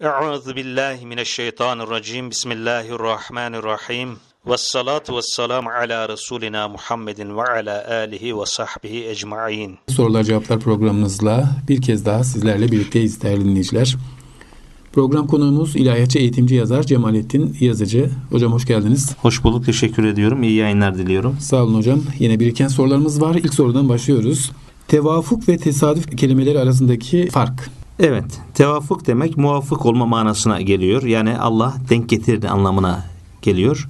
Euzu billahi mineşşeytanirracim. Bismillahirrahmanirrahim. Ves salatu ves selamu ala Resulina Muhammedin ve ala alihi ve sahbihi ecmaîn. Sorular cevaplar programımızla bir kez daha sizlerle birlikteyiz değerli dinleyiciler. Program konuğumuz ilahiyatçı eğitimci yazar Cemalettin Yazıcı. Hocam hoş geldiniz. Hoş bulduk. Teşekkür ediyorum. İyi yayınlar diliyorum. Sağ olun hocam. Yine biriken sorularımız var. İlk sorudan başlıyoruz. Tevafuk ve tesadüf kelimeleri arasındaki fark. Evet. Tevafuk demek muvafık olma manasına geliyor. Yani Allah denk getirdi anlamına geliyor.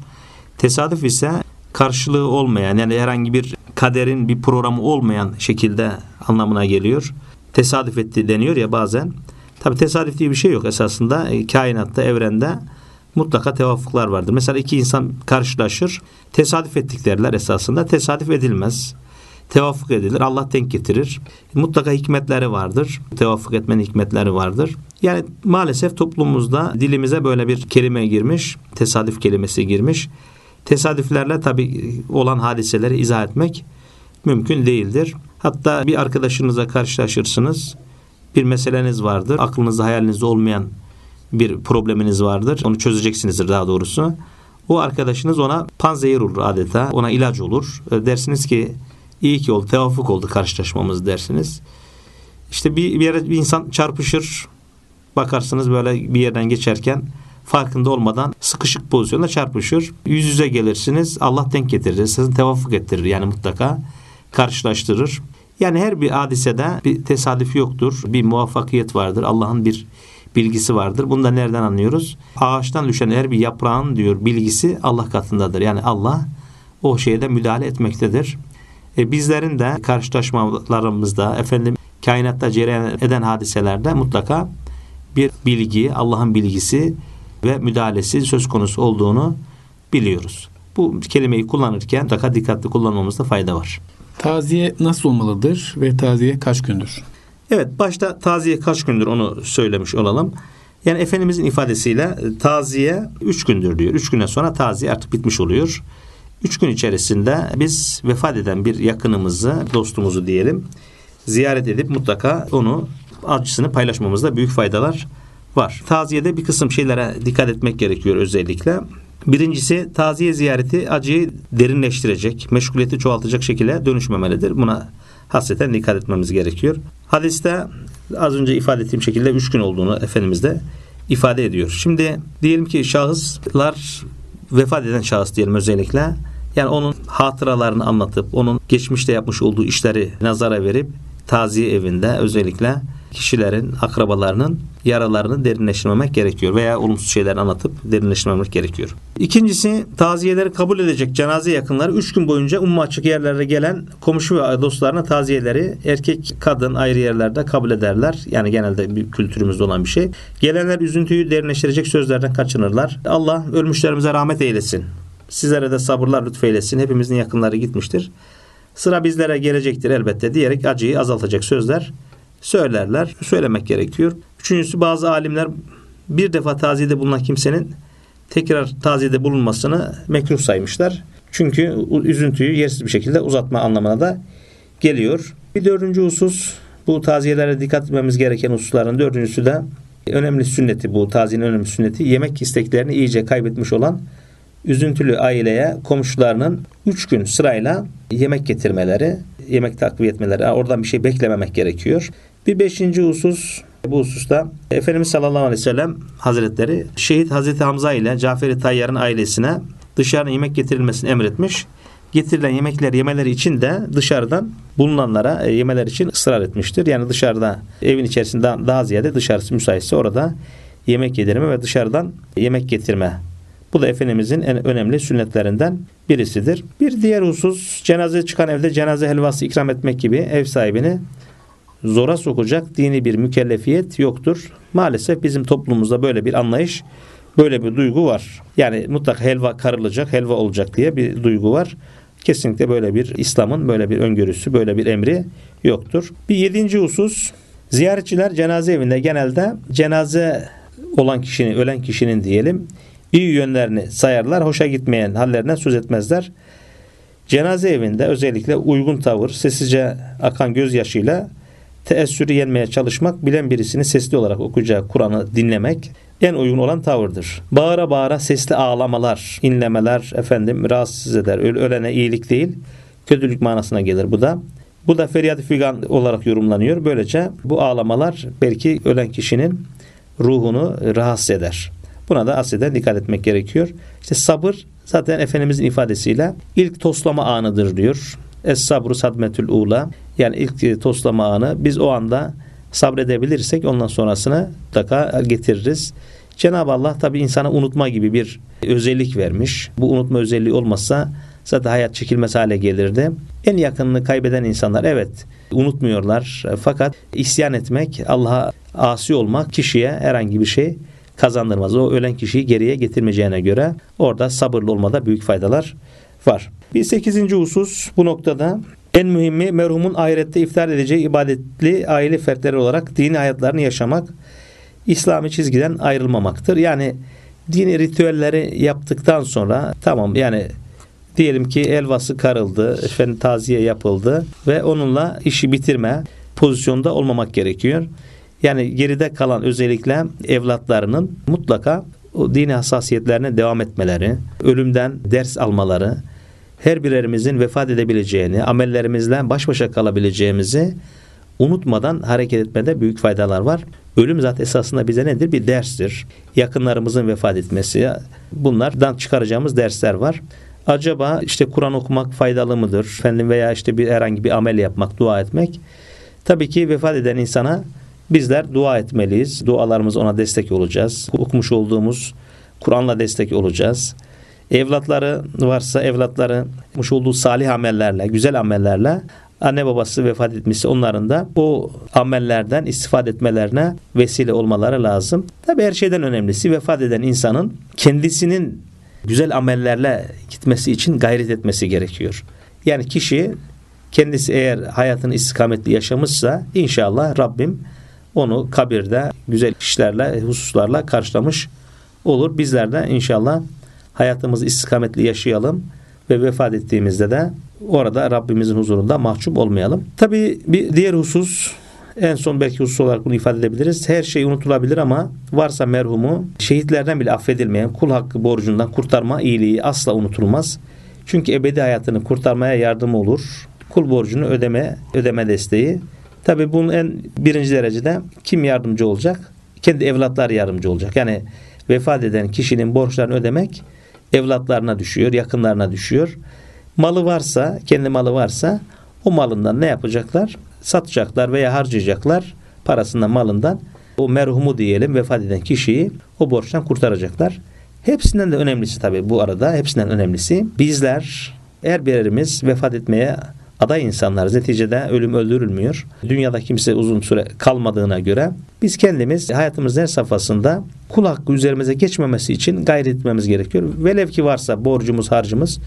Tesadüf ise karşılığı olmayan yani herhangi bir kaderin bir programı olmayan şekilde anlamına geliyor. Tesadüf etti deniyor ya bazen. Tabi tesadüf diye bir şey yok esasında. E, kainatta, evrende mutlaka tevafuklar vardır. Mesela iki insan karşılaşır. Tesadüf ettik derler esasında. Tesadüf edilmez. Tevafuk edilir. Allah denk getirir. Mutlaka hikmetleri vardır. Tevafuk etmenin hikmetleri vardır. Yani maalesef toplumumuzda dilimize böyle bir kelime girmiş. Tesadüf kelimesi girmiş. Tesadüflerle tabi olan hadiseleri izah etmek mümkün değildir. Hatta bir arkadaşınıza karşılaşırsınız bir meseleniz vardır. Aklınızda hayalinizde olmayan bir probleminiz vardır. Onu çözeceksinizdir daha doğrusu. O arkadaşınız ona panzehir olur adeta. Ona ilaç olur. E, dersiniz ki iyi ki oldu, tevafuk oldu karşılaşmamız dersiniz. İşte bir, bir yere bir insan çarpışır. Bakarsınız böyle bir yerden geçerken farkında olmadan sıkışık pozisyonda çarpışır. Yüz yüze gelirsiniz. Allah denk getirir. Sizin tevafuk ettirir. Yani mutlaka karşılaştırır. Yani her bir hadisede bir tesadüf yoktur. Bir muvaffakiyet vardır. Allah'ın bir bilgisi vardır. Bunu da nereden anlıyoruz? Ağaçtan düşen her bir yaprağın diyor bilgisi Allah katındadır. Yani Allah o şeyde müdahale etmektedir. E bizlerin de karşılaşmalarımızda efendim kainatta cereyan eden hadiselerde mutlaka bir bilgi, Allah'ın bilgisi ve müdahalesi söz konusu olduğunu biliyoruz. Bu kelimeyi kullanırken mutlaka dikkatli kullanmamızda fayda var. Taziye nasıl olmalıdır ve taziye kaç gündür? Evet başta taziye kaç gündür onu söylemiş olalım. Yani Efendimizin ifadesiyle taziye üç gündür diyor. Üç güne sonra taziye artık bitmiş oluyor. Üç gün içerisinde biz vefat eden bir yakınımızı, dostumuzu diyelim, ziyaret edip mutlaka onu acısını paylaşmamızda büyük faydalar var. Taziyede bir kısım şeylere dikkat etmek gerekiyor özellikle. Birincisi taziye ziyareti acıyı derinleştirecek, meşguliyeti çoğaltacak şekilde dönüşmemelidir. Buna hasreten dikkat etmemiz gerekiyor. Hadiste az önce ifade ettiğim şekilde üç gün olduğunu Efendimiz de ifade ediyor. Şimdi diyelim ki şahıslar vefat eden şahıs diyelim özellikle yani onun hatıralarını anlatıp onun geçmişte yapmış olduğu işleri nazara verip taziye evinde özellikle kişilerin, akrabalarının yaralarını derinleştirmemek gerekiyor veya olumsuz şeyler anlatıp derinleştirmemek gerekiyor. İkincisi taziyeleri kabul edecek cenaze yakınları 3 gün boyunca umma açık yerlere gelen komşu ve dostlarına taziyeleri erkek kadın ayrı yerlerde kabul ederler. Yani genelde bir kültürümüzde olan bir şey. Gelenler üzüntüyü derinleştirecek sözlerden kaçınırlar. Allah ölmüşlerimize rahmet eylesin. Sizlere de sabırlar lütfeylesin. Hepimizin yakınları gitmiştir. Sıra bizlere gelecektir elbette diyerek acıyı azaltacak sözler söylerler. Söylemek gerekiyor. Üçüncüsü bazı alimler bir defa taziyede bulunan kimsenin tekrar taziyede bulunmasını mekruh saymışlar. Çünkü üzüntüyü yersiz bir şekilde uzatma anlamına da geliyor. Bir dördüncü husus bu taziyelere dikkat etmemiz gereken hususların dördüncüsü de önemli sünneti bu taziyenin önemli sünneti yemek isteklerini iyice kaybetmiş olan üzüntülü aileye komşularının üç gün sırayla yemek getirmeleri, yemek takviye etmeleri, oradan bir şey beklememek gerekiyor. Bir beşinci husus bu hususta Efendimiz sallallahu aleyhi ve sellem hazretleri şehit Hazreti Hamza ile Cafer-i Tayyar'ın ailesine dışarıdan yemek getirilmesini emretmiş. Getirilen yemekler yemeleri için de dışarıdan bulunanlara e, yemeler için ısrar etmiştir. Yani dışarıda evin içerisinde daha ziyade dışarısı müsaitse orada yemek yedirme ve dışarıdan yemek getirme. Bu da Efendimizin en önemli sünnetlerinden birisidir. Bir diğer husus cenaze çıkan evde cenaze helvası ikram etmek gibi ev sahibini zora sokacak dini bir mükellefiyet yoktur. Maalesef bizim toplumumuzda böyle bir anlayış, böyle bir duygu var. Yani mutlaka helva karılacak, helva olacak diye bir duygu var. Kesinlikle böyle bir İslam'ın böyle bir öngörüsü, böyle bir emri yoktur. Bir yedinci husus, ziyaretçiler cenaze evinde genelde cenaze olan kişinin, ölen kişinin diyelim, iyi yönlerini sayarlar, hoşa gitmeyen hallerine söz etmezler. Cenaze evinde özellikle uygun tavır, sessizce akan gözyaşıyla teessürü yenmeye çalışmak, bilen birisini sesli olarak okuyacağı Kur'an'ı dinlemek en uygun olan tavırdır. Bağıra bağıra sesli ağlamalar, inlemeler efendim rahatsız eder. Ölene iyilik değil, kötülük manasına gelir bu da. Bu da feryat figan olarak yorumlanıyor. Böylece bu ağlamalar belki ölen kişinin ruhunu rahatsız eder. Buna da aslında dikkat etmek gerekiyor. İşte sabır zaten Efendimizin ifadesiyle ilk toslama anıdır diyor. Es sabru sadmetül ula. Yani ilk toslama anı biz o anda sabredebilirsek ondan sonrasını mutlaka getiririz. Cenab-ı Allah tabi insana unutma gibi bir özellik vermiş. Bu unutma özelliği olmazsa zaten hayat çekilmez hale gelirdi. En yakınını kaybeden insanlar evet unutmuyorlar. Fakat isyan etmek, Allah'a asi olmak kişiye herhangi bir şey kazandırmaz. O ölen kişiyi geriye getirmeyeceğine göre orada sabırlı olmada büyük faydalar var. Bir sekizinci husus bu noktada en mühimi merhumun ahirette iftar edeceği ibadetli aile fertleri olarak dini hayatlarını yaşamak, İslami çizgiden ayrılmamaktır. Yani dini ritüelleri yaptıktan sonra tamam yani diyelim ki elvası karıldı, efendim taziye yapıldı ve onunla işi bitirme pozisyonda olmamak gerekiyor. Yani geride kalan özellikle evlatlarının mutlaka o dini hassasiyetlerine devam etmeleri, ölümden ders almaları, her birerimizin vefat edebileceğini, amellerimizle baş başa kalabileceğimizi unutmadan hareket etmede büyük faydalar var. Ölüm zaten esasında bize nedir? Bir derstir. Yakınlarımızın vefat etmesi, bunlardan çıkaracağımız dersler var. Acaba işte Kur'an okumak faydalı mıdır? Efendim veya işte bir herhangi bir amel yapmak, dua etmek. Tabii ki vefat eden insana bizler dua etmeliyiz. Dualarımız ona destek olacağız. Okumuş olduğumuz Kur'an'la destek olacağız. Evlatları varsa evlatları yapmış olduğu salih amellerle, güzel amellerle anne babası vefat etmişse onların da bu amellerden istifade etmelerine vesile olmaları lazım. Tabi her şeyden önemlisi vefat eden insanın kendisinin güzel amellerle gitmesi için gayret etmesi gerekiyor. Yani kişi kendisi eğer hayatını istikametli yaşamışsa inşallah Rabbim onu kabirde güzel işlerle, hususlarla karşılamış olur. Bizler de inşallah hayatımızı istikametli yaşayalım ve vefat ettiğimizde de orada Rabbimizin huzurunda mahcup olmayalım. Tabi bir diğer husus en son belki husus olarak bunu ifade edebiliriz. Her şey unutulabilir ama varsa merhumu şehitlerden bile affedilmeyen kul hakkı borcundan kurtarma iyiliği asla unutulmaz. Çünkü ebedi hayatını kurtarmaya yardım olur. Kul borcunu ödeme ödeme desteği. Tabi bunun en birinci derecede kim yardımcı olacak? Kendi evlatlar yardımcı olacak. Yani vefat eden kişinin borçlarını ödemek evlatlarına düşüyor, yakınlarına düşüyor. Malı varsa, kendi malı varsa o malından ne yapacaklar? Satacaklar veya harcayacaklar parasından malından o merhumu diyelim vefat eden kişiyi o borçtan kurtaracaklar. Hepsinden de önemlisi tabii bu arada hepsinden önemlisi bizler her birimiz vefat etmeye aday insanlar neticede ölüm öldürülmüyor. Dünyada kimse uzun süre kalmadığına göre biz kendimiz hayatımızın her safhasında kul hakkı üzerimize geçmemesi için gayret etmemiz gerekiyor. Velev ki varsa borcumuz harcımız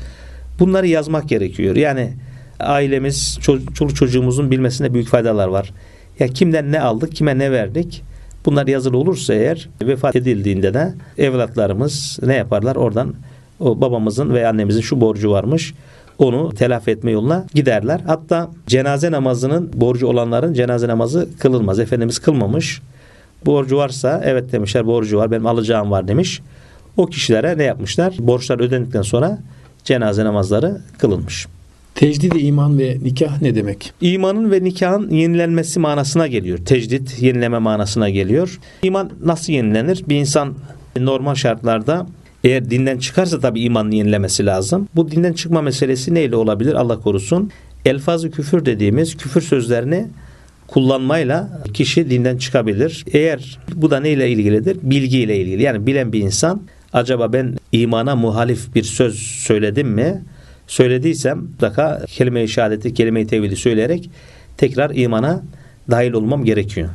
bunları yazmak gerekiyor. Yani ailemiz çoluk çocuğumuzun bilmesinde büyük faydalar var. Ya kimden ne aldık kime ne verdik bunlar yazılı olursa eğer vefat edildiğinde de evlatlarımız ne yaparlar oradan o babamızın veya annemizin şu borcu varmış onu telafi etme yoluna giderler. Hatta cenaze namazının borcu olanların cenaze namazı kılınmaz. Efendimiz kılmamış. Borcu varsa evet demişler borcu var benim alacağım var demiş. O kişilere ne yapmışlar? Borçlar ödendikten sonra cenaze namazları kılınmış. Tecdid iman ve nikah ne demek? İmanın ve nikahın yenilenmesi manasına geliyor. Tecdit yenileme manasına geliyor. İman nasıl yenilenir? Bir insan normal şartlarda eğer dinden çıkarsa tabi imanını yenilemesi lazım. Bu dinden çıkma meselesi neyle olabilir Allah korusun? Elfazı küfür dediğimiz küfür sözlerini kullanmayla kişi dinden çıkabilir. Eğer bu da neyle ilgilidir? Bilgiyle ilgili. Yani bilen bir insan acaba ben imana muhalif bir söz söyledim mi? Söylediysem mutlaka kelime-i şehadeti, kelime-i tevhidi söyleyerek tekrar imana dahil olmam gerekiyor.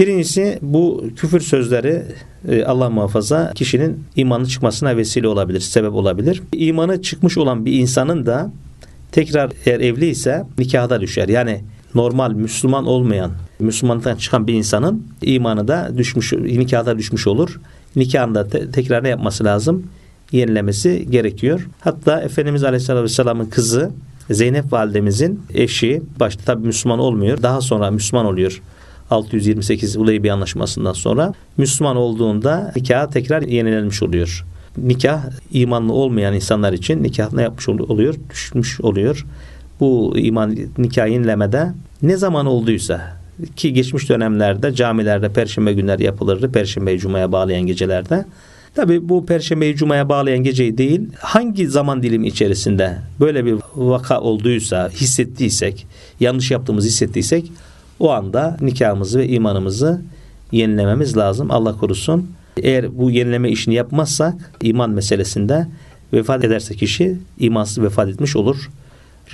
Birincisi bu küfür sözleri e, Allah muhafaza kişinin imanı çıkmasına vesile olabilir, sebep olabilir. İmanı çıkmış olan bir insanın da tekrar eğer evli ise nikahda düşer. Yani normal Müslüman olmayan, Müslümanlıktan çıkan bir insanın imanı da düşmüş, nikahda düşmüş olur. Nikahında te- tekrar ne yapması lazım? Yenilemesi gerekiyor. Hatta Efendimiz Aleyhisselatü Vesselam'ın kızı Zeynep validemizin eşi başta tabi Müslüman olmuyor. Daha sonra Müslüman oluyor. 628 Uleybi anlaşmasından sonra Müslüman olduğunda nikah tekrar yenilenmiş oluyor. Nikah imanlı olmayan insanlar için nikah ne yapmış oluyor? Düşmüş oluyor. Bu iman nikah yenilemede ne zaman olduysa ki geçmiş dönemlerde camilerde perşembe günler yapılırdı. Perşembe cumaya bağlayan gecelerde. Tabi bu perşembe cumaya bağlayan geceyi değil hangi zaman dilimi içerisinde böyle bir vaka olduysa hissettiysek yanlış yaptığımızı hissettiysek o anda nikahımızı ve imanımızı yenilememiz lazım. Allah korusun. Eğer bu yenileme işini yapmazsak iman meselesinde vefat ederse kişi imansız vefat etmiş olur.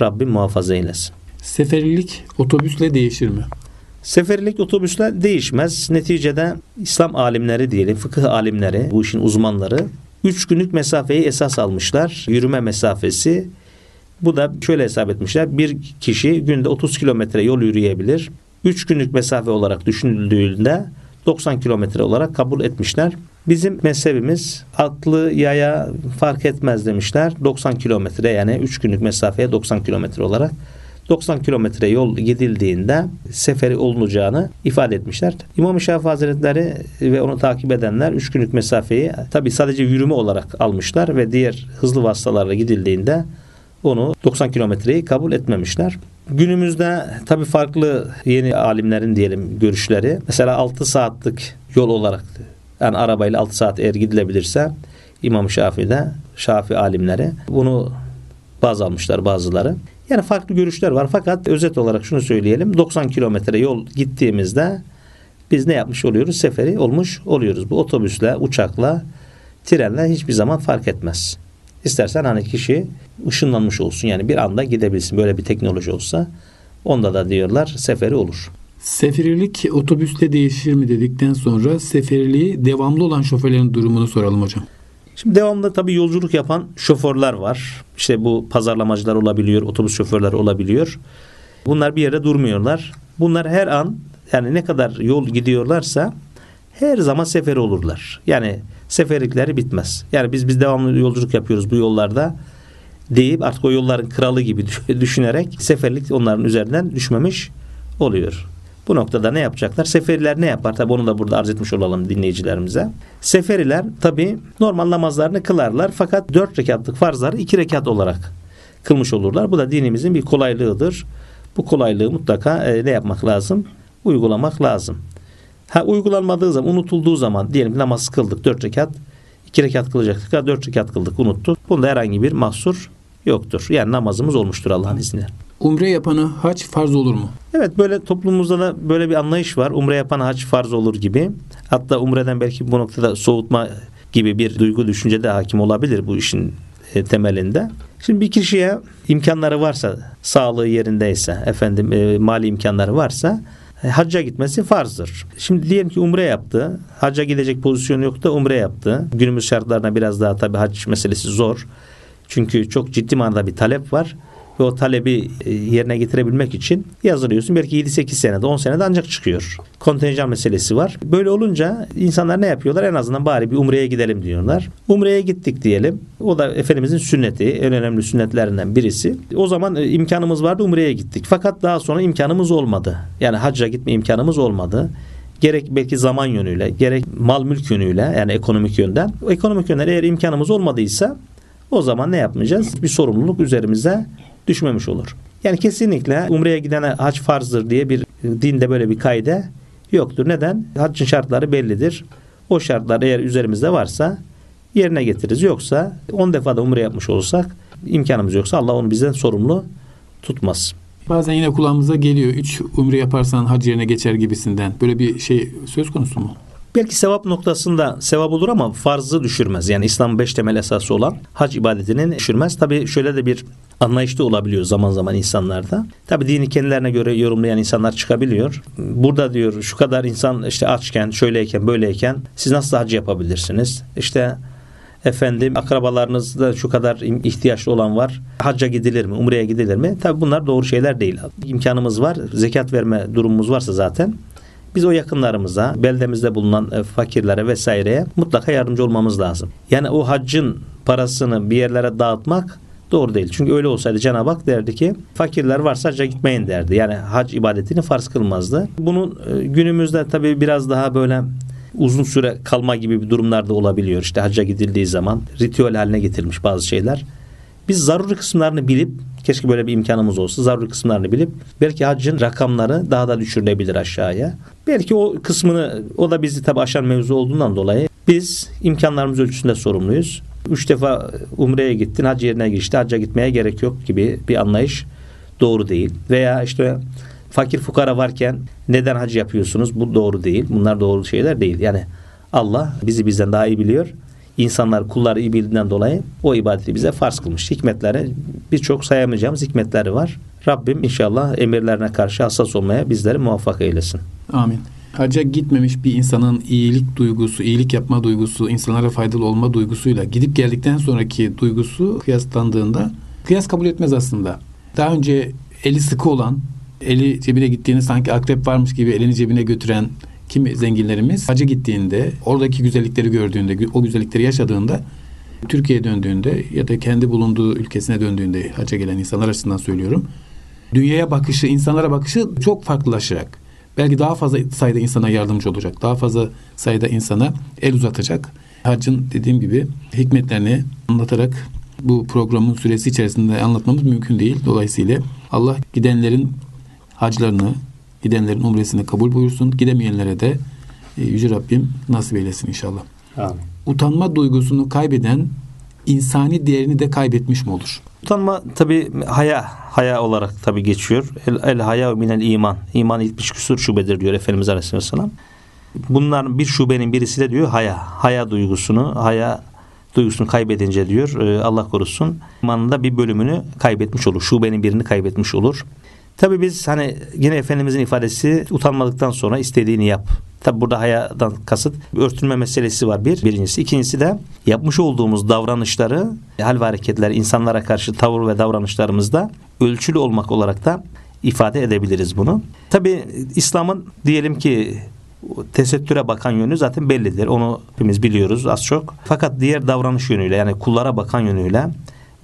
Rabbim muhafaza eylesin. Seferilik otobüsle değişir mi? Seferilik otobüsle değişmez. Neticede İslam alimleri diyelim, fıkıh alimleri, bu işin uzmanları 3 günlük mesafeyi esas almışlar. Yürüme mesafesi. Bu da şöyle hesap etmişler. Bir kişi günde 30 kilometre yol yürüyebilir. 3 günlük mesafe olarak düşünüldüğünde 90 kilometre olarak kabul etmişler. Bizim mezhebimiz atlı yaya fark etmez demişler. 90 kilometre yani 3 günlük mesafeye 90 kilometre olarak 90 kilometre yol gidildiğinde seferi olunacağını ifade etmişler. İmam-ı Şafii Hazretleri ve onu takip edenler 3 günlük mesafeyi tabi sadece yürüme olarak almışlar ve diğer hızlı vasıtalarla gidildiğinde onu 90 kilometreyi kabul etmemişler. Günümüzde tabi farklı yeni alimlerin diyelim görüşleri. Mesela 6 saatlik yol olarak yani arabayla 6 saat eğer gidilebilirse İmam Şafii'de Şafii alimleri bunu baz almışlar bazıları. Yani farklı görüşler var fakat özet olarak şunu söyleyelim. 90 kilometre yol gittiğimizde biz ne yapmış oluyoruz? Seferi olmuş oluyoruz. Bu otobüsle, uçakla, trenle hiçbir zaman fark etmez. İstersen hani kişi ışınlanmış olsun yani bir anda gidebilsin böyle bir teknoloji olsa onda da diyorlar seferi olur. Seferilik otobüste değişir mi dedikten sonra seferiliği devamlı olan şoförlerin durumunu soralım hocam. Şimdi devamlı tabii yolculuk yapan şoförler var. İşte bu pazarlamacılar olabiliyor, otobüs şoförleri olabiliyor. Bunlar bir yere durmuyorlar. Bunlar her an yani ne kadar yol gidiyorlarsa her zaman seferi olurlar. Yani seferlikleri bitmez. Yani biz biz devamlı yolculuk yapıyoruz bu yollarda deyip artık o yolların kralı gibi düşünerek seferlik onların üzerinden düşmemiş oluyor. Bu noktada ne yapacaklar? Seferiler ne yapar? Tabi onu da burada arz etmiş olalım dinleyicilerimize. Seferiler tabi normal namazlarını kılarlar fakat dört rekatlık farzları iki rekat olarak kılmış olurlar. Bu da dinimizin bir kolaylığıdır. Bu kolaylığı mutlaka e, ne yapmak lazım? Uygulamak lazım. Ha uygulanmadığı zaman, unutulduğu zaman diyelim namaz kıldık dört rekat, iki rekat kılacaktık ha dört rekat kıldık unuttuk. Bunda herhangi bir mahsur yoktur. Yani namazımız olmuştur Allah'ın izniyle. Umre yapana hac farz olur mu? Evet böyle toplumumuzda da böyle bir anlayış var. Umre yapan hac farz olur gibi. Hatta umreden belki bu noktada soğutma gibi bir duygu düşünce de hakim olabilir bu işin e, temelinde. Şimdi bir kişiye imkanları varsa, sağlığı yerindeyse, efendim e, mali imkanları varsa hacca gitmesi farzdır. Şimdi diyelim ki umre yaptı. Hacca gidecek pozisyonu yok da umre yaptı. Günümüz şartlarına biraz daha tabii hac meselesi zor. Çünkü çok ciddi manada bir talep var ve o talebi e, yerine getirebilmek için yazılıyorsun. Belki 7-8 senede 10 senede ancak çıkıyor. Kontenjan meselesi var. Böyle olunca insanlar ne yapıyorlar? En azından bari bir umreye gidelim diyorlar. Umreye gittik diyelim. O da Efendimizin sünneti. En önemli sünnetlerinden birisi. O zaman e, imkanımız vardı umreye gittik. Fakat daha sonra imkanımız olmadı. Yani hacca gitme imkanımız olmadı gerek belki zaman yönüyle gerek mal mülk yönüyle yani ekonomik yönden ekonomik yönden eğer imkanımız olmadıysa o zaman ne yapmayacağız? Bir sorumluluk üzerimize düşmemiş olur. Yani kesinlikle umreye gidene hac farzdır diye bir dinde böyle bir kaide yoktur. Neden? Haccın şartları bellidir. O şartlar eğer üzerimizde varsa yerine getiririz. Yoksa 10 defa da umre yapmış olsak imkanımız yoksa Allah onu bizden sorumlu tutmaz. Bazen yine kulağımıza geliyor. Üç umre yaparsan hac yerine geçer gibisinden. Böyle bir şey söz konusu mu? Belki sevap noktasında sevap olur ama farzı düşürmez. Yani İslam beş temel esası olan hac ibadetinin düşürmez. Tabi şöyle de bir anlayışta olabiliyor zaman zaman insanlarda. Tabi dini kendilerine göre yorumlayan insanlar çıkabiliyor. Burada diyor şu kadar insan işte açken, şöyleyken, böyleyken siz nasıl hac yapabilirsiniz? İşte efendim akrabalarınızda şu kadar ihtiyaçlı olan var. Hacca gidilir mi? Umre'ye gidilir mi? Tabi bunlar doğru şeyler değil. İmkanımız var. Zekat verme durumumuz varsa zaten biz o yakınlarımıza, beldemizde bulunan e, fakirlere vesaireye mutlaka yardımcı olmamız lazım. Yani o haccın parasını bir yerlere dağıtmak Doğru değil. Çünkü öyle olsaydı Cenab-ı Hak derdi ki fakirler varsa hacca gitmeyin derdi. Yani hac ibadetini farz kılmazdı. Bunun e, günümüzde tabii biraz daha böyle uzun süre kalma gibi bir durumlar da olabiliyor. İşte hacca gidildiği zaman ritüel haline getirilmiş bazı şeyler. Biz zaruri kısımlarını bilip keşke böyle bir imkanımız olsa zaruri kısımlarını bilip belki haccın rakamları daha da düşürülebilir aşağıya. Belki o kısmını o da bizi tabi aşan mevzu olduğundan dolayı biz imkanlarımız ölçüsünde sorumluyuz. Üç defa umreye gittin hac yerine geçti hacca gitmeye gerek yok gibi bir anlayış doğru değil. Veya işte fakir fukara varken neden hac yapıyorsunuz bu doğru değil. Bunlar doğru şeyler değil. Yani Allah bizi bizden daha iyi biliyor insanlar kulları iyi bildiğinden dolayı o ibadeti bize farz kılmış. Hikmetleri birçok sayamayacağımız hikmetleri var. Rabbim inşallah emirlerine karşı hassas olmaya bizleri muvaffak eylesin. Amin. Hacca gitmemiş bir insanın iyilik duygusu, iyilik yapma duygusu, insanlara faydalı olma duygusuyla gidip geldikten sonraki duygusu kıyaslandığında kıyas kabul etmez aslında. Daha önce eli sıkı olan, eli cebine gittiğini sanki akrep varmış gibi elini cebine götüren kimi zenginlerimiz hacı gittiğinde, oradaki güzellikleri gördüğünde, o güzellikleri yaşadığında Türkiye'ye döndüğünde ya da kendi bulunduğu ülkesine döndüğünde hacca gelen insanlar açısından söylüyorum. Dünyaya bakışı, insanlara bakışı çok farklılaşacak. Belki daha fazla sayıda insana yardımcı olacak. Daha fazla sayıda insana el uzatacak. Haccın dediğim gibi hikmetlerini anlatarak bu programın süresi içerisinde anlatmamız mümkün değil. Dolayısıyla Allah gidenlerin haclarını, Gidenlerin umresini kabul buyursun. Gidemeyenlere de e, Yüce Rabbim nasip eylesin inşallah. Amin. Utanma duygusunu kaybeden insani değerini de kaybetmiş mi olur? Utanma tabi haya haya olarak tabi geçiyor. El, el haya minel iman. İman 70 küsur şubedir diyor Efendimiz Aleyhisselam. Bunların bir şubenin birisi de diyor haya. Haya duygusunu, haya duygusunu kaybedince diyor e, Allah korusun imanında bir bölümünü kaybetmiş olur. Şubenin birini kaybetmiş olur. Tabi biz hani yine Efendimizin ifadesi utanmadıktan sonra istediğini yap. Tabi burada hayadan kasıt örtünme meselesi var bir. Birincisi. ikincisi de yapmış olduğumuz davranışları, hal ve hareketler, insanlara karşı tavır ve davranışlarımızda ölçülü olmak olarak da ifade edebiliriz bunu. Tabi İslam'ın diyelim ki tesettüre bakan yönü zaten bellidir. Onu hepimiz biliyoruz az çok. Fakat diğer davranış yönüyle yani kullara bakan yönüyle,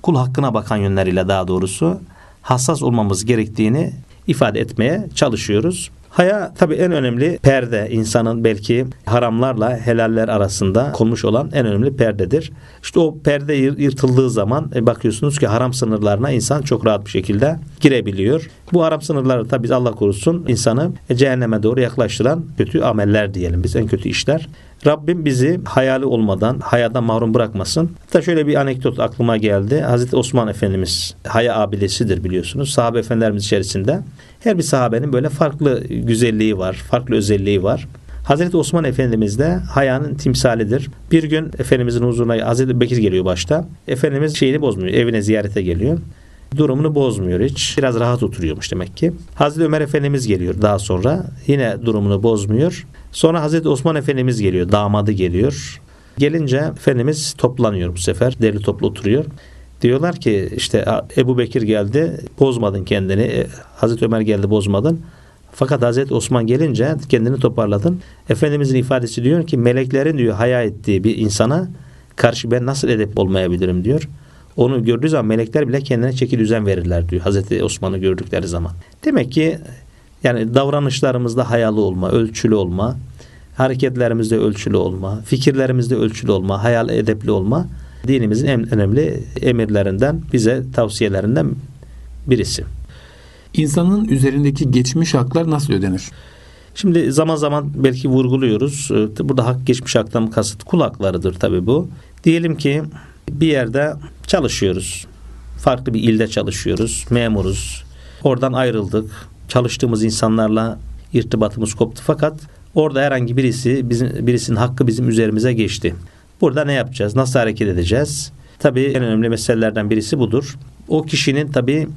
kul hakkına bakan yönleriyle daha doğrusu hassas olmamız gerektiğini ifade etmeye çalışıyoruz. Haya tabii en önemli perde insanın belki haramlarla helaller arasında konmuş olan en önemli perdedir. İşte o perde yırtıldığı zaman e, bakıyorsunuz ki haram sınırlarına insan çok rahat bir şekilde girebiliyor. Bu haram sınırları tabii Allah korusun insanı cehenneme doğru yaklaştıran kötü ameller diyelim biz en kötü işler. Rabbim bizi hayali olmadan hayadan mahrum bırakmasın. Hatta şöyle bir anekdot aklıma geldi. Hazreti Osman Efendimiz haya abidesidir biliyorsunuz. Sahabe efendilerimiz içerisinde her bir sahabenin böyle farklı güzelliği var, farklı özelliği var. Hazreti Osman Efendimiz de hayanın timsalidir. Bir gün Efendimizin huzuruna Hazreti Bekir geliyor başta. Efendimiz şeyini bozmuyor, evine ziyarete geliyor. Durumunu bozmuyor hiç. Biraz rahat oturuyormuş demek ki. Hazreti Ömer Efendimiz geliyor daha sonra. Yine durumunu bozmuyor. Sonra Hazreti Osman Efendimiz geliyor. Damadı geliyor. Gelince Efendimiz toplanıyor bu sefer. Derli toplu oturuyor. Diyorlar ki işte Ebu Bekir geldi bozmadın kendini. E, Hazreti Ömer geldi bozmadın. Fakat Hazreti Osman gelince kendini toparladın. Efendimizin ifadesi diyor ki meleklerin diyor haya ettiği bir insana karşı ben nasıl edep olmayabilirim diyor. Onu gördüğü zaman melekler bile kendine çeki düzen verirler diyor Hazreti Osman'ı gördükleri zaman. Demek ki yani davranışlarımızda hayalı olma, ölçülü olma, hareketlerimizde ölçülü olma, fikirlerimizde ölçülü olma, hayal edepli olma dinimizin en önemli emirlerinden, bize tavsiyelerinden birisi. İnsanın üzerindeki geçmiş haklar nasıl ödenir? Şimdi zaman zaman belki vurguluyoruz. Ee, burada hak geçmiş haktan kasıt kul haklarıdır tabi bu. Diyelim ki bir yerde çalışıyoruz. Farklı bir ilde çalışıyoruz. Memuruz. Oradan ayrıldık. Çalıştığımız insanlarla irtibatımız koptu. Fakat orada herhangi birisi bizim birisinin hakkı bizim üzerimize geçti. Burada ne yapacağız? Nasıl hareket edeceğiz? Tabii en önemli meselelerden birisi budur. O kişinin tabii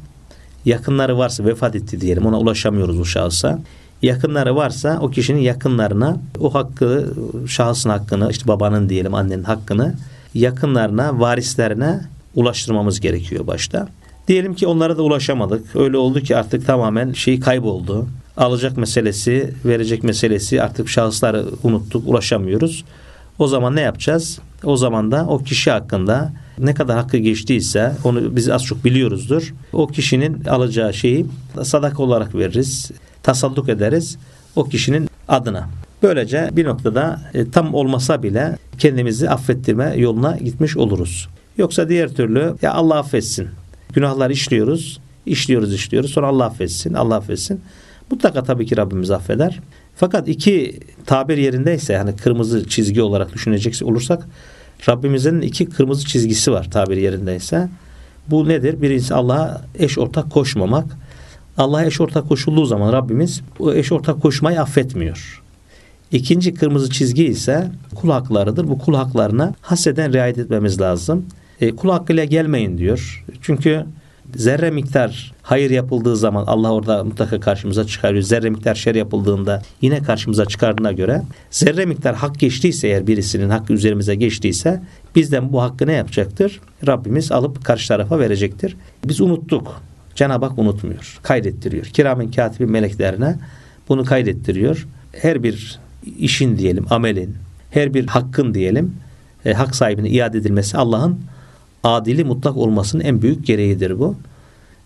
yakınları varsa vefat etti diyelim ona ulaşamıyoruz bu şahısa. Yakınları varsa o kişinin yakınlarına o hakkı şahsın hakkını işte babanın diyelim annenin hakkını yakınlarına varislerine ulaştırmamız gerekiyor başta. Diyelim ki onlara da ulaşamadık. Öyle oldu ki artık tamamen şey kayboldu. Alacak meselesi, verecek meselesi artık şahısları unuttuk, ulaşamıyoruz. O zaman ne yapacağız? O zaman da o kişi hakkında ne kadar hakkı geçtiyse onu biz az çok biliyoruzdur. O kişinin alacağı şeyi sadaka olarak veririz. Tasalluk ederiz o kişinin adına. Böylece bir noktada e, tam olmasa bile kendimizi affettirme yoluna gitmiş oluruz. Yoksa diğer türlü ya Allah affetsin. Günahlar işliyoruz, işliyoruz, işliyoruz. Sonra Allah affetsin, Allah affetsin. Mutlaka tabii ki Rabbimiz affeder. Fakat iki tabir yerindeyse yani kırmızı çizgi olarak düşünecek olursak Rabbimizin iki kırmızı çizgisi var tabir yerindeyse. Bu nedir? Birincisi Allah'a eş ortak koşmamak. Allah'a eş ortak koşulduğu zaman Rabbimiz bu eş ortak koşmayı affetmiyor. İkinci kırmızı çizgi ise kul haklarıdır. Bu kul haklarına haseden riayet etmemiz lazım. E, kul hakkıyla gelmeyin diyor. Çünkü zerre miktar hayır yapıldığı zaman Allah orada mutlaka karşımıza çıkarıyor. Zerre miktar şer yapıldığında yine karşımıza çıkardığına göre zerre miktar hak geçtiyse eğer birisinin hakkı üzerimize geçtiyse bizden bu hakkı ne yapacaktır? Rabbimiz alıp karşı tarafa verecektir. Biz unuttuk. Cenab-ı Hak unutmuyor. Kaydettiriyor. Kiramen katibi meleklerine bunu kaydettiriyor. Her bir işin diyelim, amelin, her bir hakkın diyelim, e, hak sahibine iade edilmesi Allah'ın adili mutlak olmasının en büyük gereğidir bu.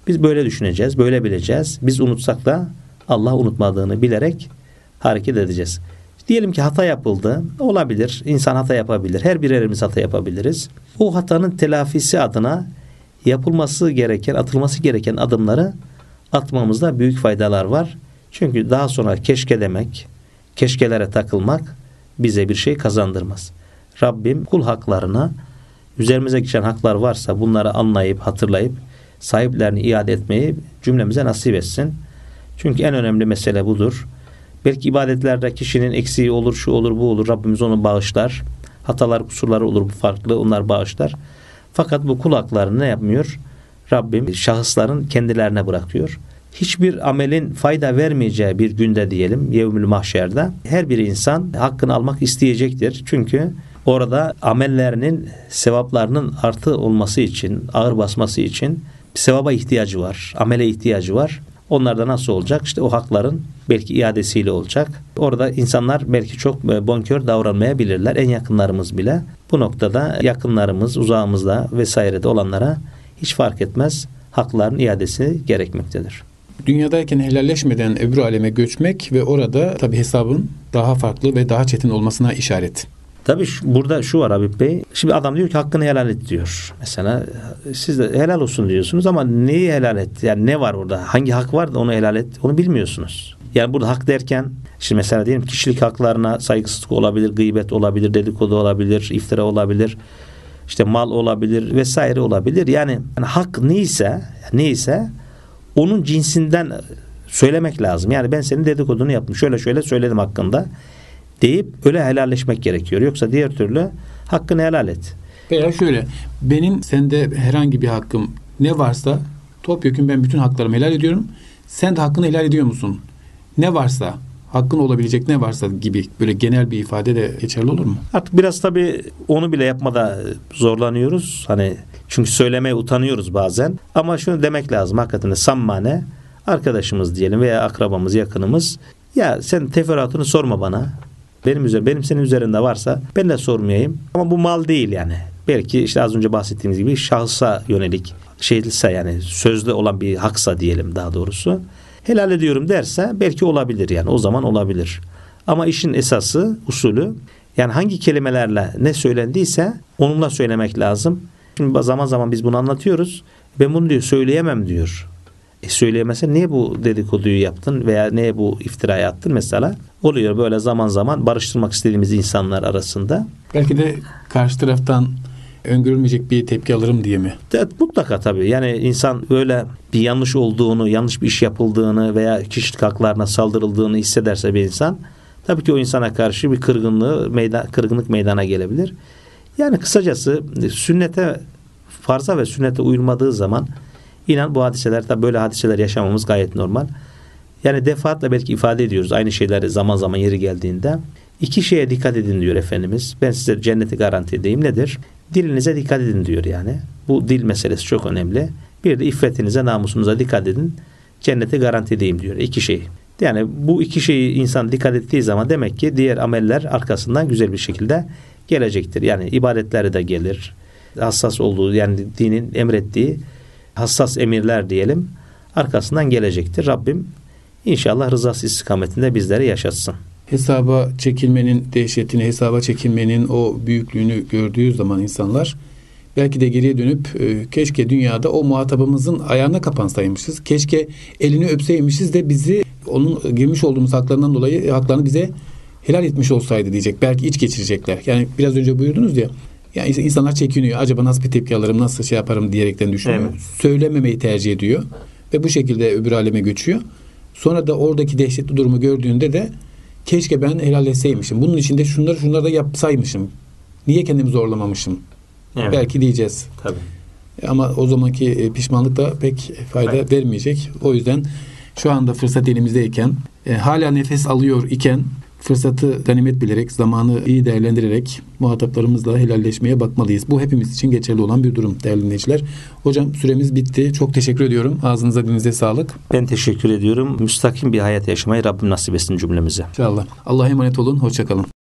Biz böyle düşüneceğiz, böyle bileceğiz. Biz unutsak da Allah unutmadığını bilerek hareket edeceğiz. Diyelim ki hata yapıldı. Olabilir. İnsan hata yapabilir. Her birerimiz hata yapabiliriz. O hatanın telafisi adına yapılması gereken, atılması gereken adımları atmamızda büyük faydalar var. Çünkü daha sonra keşke demek, keşkelere takılmak bize bir şey kazandırmaz. Rabbim kul haklarına üzerimize geçen haklar varsa bunları anlayıp hatırlayıp sahiplerini iade etmeyi cümlemize nasip etsin. Çünkü en önemli mesele budur. Belki ibadetlerde kişinin eksiği olur, şu olur, bu olur. Rabbimiz onu bağışlar. Hatalar, kusurları olur, bu farklı. Onlar bağışlar. Fakat bu kul haklarını ne yapmıyor? Rabbim şahısların kendilerine bırakıyor. Hiçbir amelin fayda vermeyeceği bir günde diyelim, yevmül mahşerde her bir insan hakkını almak isteyecektir. Çünkü orada amellerinin sevaplarının artı olması için, ağır basması için sevaba ihtiyacı var, amele ihtiyacı var. Onlar da nasıl olacak? İşte o hakların belki iadesiyle olacak. Orada insanlar belki çok e, bonkör davranmayabilirler. En yakınlarımız bile. Bu noktada yakınlarımız, uzağımızda vesairede olanlara hiç fark etmez. Hakların iadesi gerekmektedir. Dünyadayken helalleşmeden öbür aleme göçmek ve orada tabi hesabın daha farklı ve daha çetin olmasına işaret. Tabi burada şu var Habib Bey. Şimdi adam diyor ki hakkını helal et diyor. Mesela siz de helal olsun diyorsunuz ama neyi helal et? Yani ne var orada? Hangi hak var da onu helal et? Onu bilmiyorsunuz. Yani burada hak derken şimdi mesela diyelim kişilik haklarına saygısızlık olabilir, gıybet olabilir, dedikodu olabilir, iftira olabilir. işte mal olabilir vesaire olabilir. Yani, yani hak neyse neyse onun cinsinden söylemek lazım. Yani ben senin dedikodunu yaptım. Şöyle şöyle söyledim hakkında deyip öyle helalleşmek gerekiyor. Yoksa diğer türlü hakkını helal et. Veya şöyle benim sende herhangi bir hakkım ne varsa topyekun ben bütün haklarımı helal ediyorum. Sen de hakkını helal ediyor musun? Ne varsa hakkın olabilecek ne varsa gibi böyle genel bir ifade de geçerli olur mu? Artık biraz tabii onu bile yapmada zorlanıyoruz. Hani çünkü söylemeye utanıyoruz bazen. Ama şunu demek lazım hakikaten sammane arkadaşımız diyelim veya akrabamız, yakınımız ya sen teferruatını sorma bana. Benim üzerinde, benim senin üzerinde varsa ben de sormayayım. Ama bu mal değil yani. Belki işte az önce bahsettiğimiz gibi şahsa yönelik şeyse yani sözde olan bir haksa diyelim daha doğrusu. Helal ediyorum derse belki olabilir yani o zaman olabilir. Ama işin esası, usulü yani hangi kelimelerle ne söylendiyse onunla söylemek lazım. Şimdi zaman zaman biz bunu anlatıyoruz. Ben bunu diyor söyleyemem diyor. E söyleyemezsen niye bu dedikoduyu yaptın veya niye bu iftirayı attın mesela? Oluyor böyle zaman zaman barıştırmak istediğimiz insanlar arasında. Belki de karşı taraftan öngörülmeyecek bir tepki alırım diye mi? Evet, mutlaka tabii. Yani insan böyle bir yanlış olduğunu, yanlış bir iş yapıldığını veya kişilik haklarına saldırıldığını hissederse bir insan tabii ki o insana karşı bir kırgınlığı meydan, kırgınlık meydana gelebilir. Yani kısacası sünnete farza ve sünnete uyulmadığı zaman inan bu hadiseler tabii böyle hadiseler yaşamamız gayet normal. Yani defaatle belki ifade ediyoruz aynı şeyleri zaman zaman yeri geldiğinde. İki şeye dikkat edin diyor Efendimiz. Ben size cenneti garanti edeyim. Nedir? Dilinize dikkat edin diyor yani. Bu dil meselesi çok önemli. Bir de iffetinize, namusunuza dikkat edin. Cenneti garanti edeyim diyor. İki şey. Yani bu iki şeyi insan dikkat ettiği zaman demek ki diğer ameller arkasından güzel bir şekilde gelecektir. Yani ibadetleri de gelir. hassas olduğu yani dinin emrettiği hassas emirler diyelim arkasından gelecektir. Rabbim inşallah rızası istikametinde bizleri yaşatsın. Hesaba çekilmenin dehşetini, hesaba çekilmenin o büyüklüğünü gördüğü zaman insanlar belki de geriye dönüp e, keşke dünyada o muhatabımızın ayağına kapansaymışız. Keşke elini öpseymişiz de bizi onun girmiş olduğumuz haklarından dolayı haklarını bize helal etmiş olsaydı diyecek. Belki iç geçirecekler. Yani biraz önce buyurdunuz ya yani insanlar çekiniyor. Acaba nasıl bir tepki alırım, nasıl şey yaparım diyerekten düşünüyor. Evet. Söylememeyi tercih ediyor. Ve bu şekilde öbür aleme göçüyor. Sonra da oradaki dehşetli durumu gördüğünde de keşke ben helalleşseymişim. Bunun içinde şunları şunları da yapsaymışım. Niye kendimi zorlamamışım? Evet. Belki diyeceğiz. Tabii. Ama o zamanki e, pişmanlık da pek fayda Evet. vermeyecek. O yüzden şu anda fırsat elimizdeyken, e, hala nefes alıyor iken fırsatı ganimet bilerek, zamanı iyi değerlendirerek muhataplarımızla helalleşmeye bakmalıyız. Bu hepimiz için geçerli olan bir durum değerli dinleyiciler. Hocam süremiz bitti. Çok teşekkür ediyorum. Ağzınıza dilinize sağlık. Ben teşekkür ediyorum. Müstakim bir hayat yaşamayı Rabbim nasip etsin cümlemize. İnşallah. Allah'a emanet olun. Hoşçakalın.